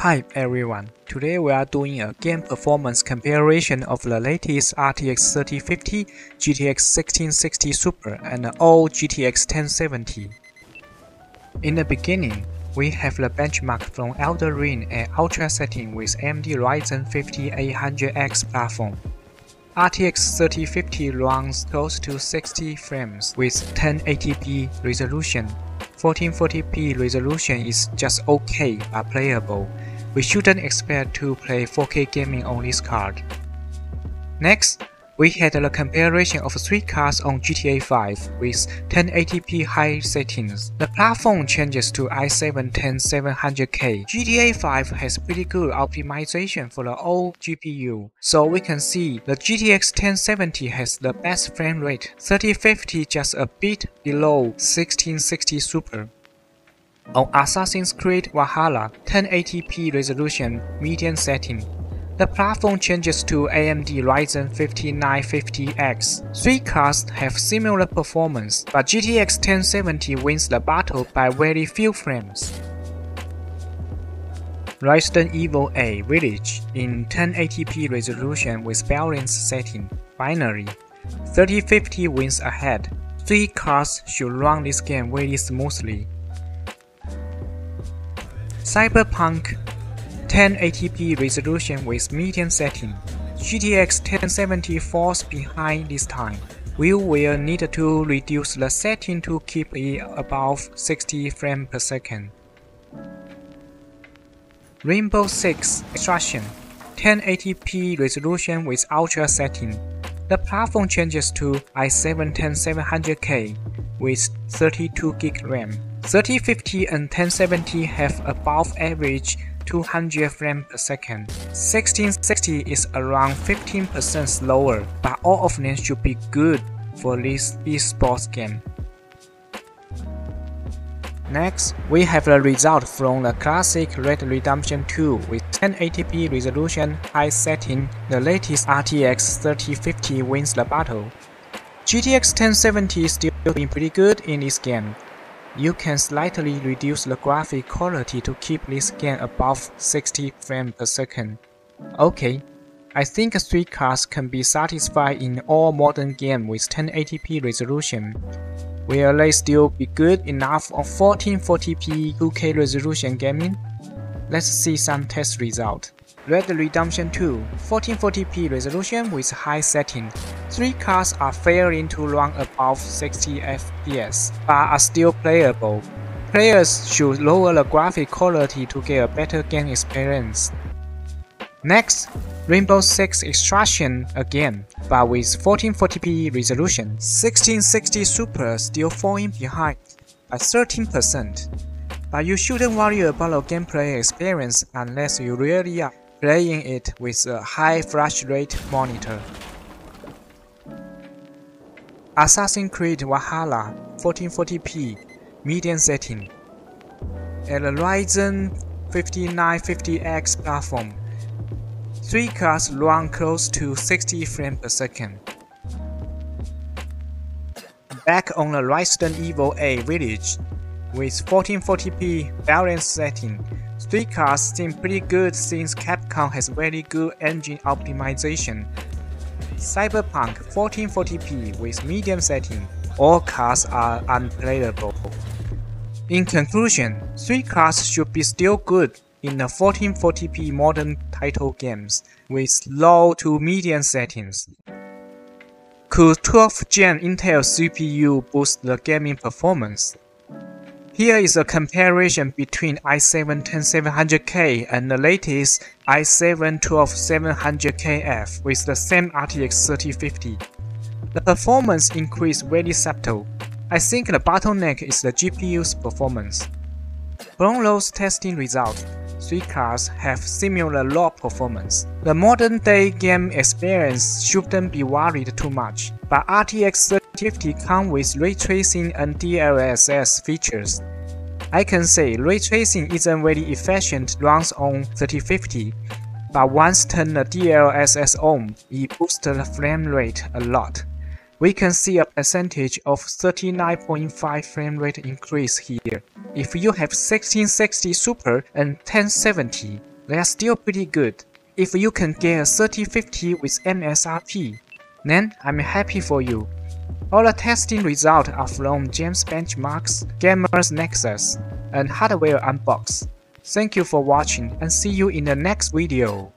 Hi everyone, today we are doing a game performance comparison of the latest RTX 3050, GTX 1660 Super and old GTX 1070. In the beginning, we have the benchmark from Elden Ring at ultra setting with AMD Ryzen 50 800X platform. RTX 3050 runs close to 60 frames with 1080p resolution. 1440p resolution is just okay but playable, we shouldn't expect to play 4K gaming on this card. Next, we had the comparison of three cards on GTA 5 with 1080p high settings. The platform changes to i7-10700K. GTA 5 has pretty good optimization for the old GPU, so we can see the GTX 1070 has the best frame rate, 3050 just a bit below 1660 Super. On Assassin's Creed Valhalla 1080p resolution medium setting, the platform changes to AMD Ryzen 5950X. Three cards have similar performance, but GTX 1070 wins the battle by very few frames. Resident Evil A Village in 1080p resolution with balanced setting. Finally, 3050 wins ahead. Three cards should run this game very smoothly. Cyberpunk 1080p resolution with medium setting. GTX 1070 falls behind this time. We will need to reduce the setting to keep it above 60 frames per second. Rainbow Six Extraction 1080p resolution with ultra setting. The platform changes to i7-10700K with 32GB RAM. 3050 and 1070 have above average 200 frames per second. 1660 is around 15% slower, but all of them should be good for this esports game. Next, we have the result from the classic Red Redemption 2 with 1080p resolution, high setting, the latest RTX 3050 wins the battle. GTX 1070 is still doing pretty good in this game, you can slightly reduce the graphic quality to keep this game above 60 frames per second. Okay, I think three cards can be satisfied in all modern games with 1080p resolution. Will they still be good enough on 1440p 2K resolution gaming? Let's see some test results. Red Redemption 2 1440p resolution with high setting. Three cards are failing to run above 60 FPS, but are still playable. Players should lower the graphic quality to get a better game experience. Next, Rainbow Six Extraction again, but with 1440p resolution. 1660 Super still falling behind by 13%. But you shouldn't worry about the gameplay experience unless you really are playing it with a high flash rate monitor. Assassin's Creed Valhalla 1440p medium setting at the Ryzen 5950X platform. Three cards run close to 60 frames per second. Back on the Resident Evil A Village with 1440p balanced setting, Three cars seem pretty good since Capcom has very good engine optimization. Cyberpunk 1440p with medium setting, all cars are unplayable. In conclusion, three cars should be still good in the 1440p modern title games with low to medium settings. Could 12th gen Intel CPU boost the gaming performance? Here is a comparison between i7-10700K and the latest i7-12700KF with the same RTX 3050. The performance increase very subtle. I think the bottleneck is the GPU's performance. Those testing results, three cards have similar raw performance. The modern day game experience shouldn't be worried too much, but RTX 3050 comes with ray tracing and DLSS features. I can say ray tracing isn't very efficient runs on 3050, but once turn the DLSS on, it boosts the frame rate a lot. We can see a percentage of 39.5 frame rate increase here. If you have 1660 Super and 1070, they are still pretty good. If you can get a 3050 with MSRP, then I'm happy for you. All the testing results are from Jansn Benchmarks, Gamers Nexus, and Hardware Unbox. Thank you for watching and see you in the next video.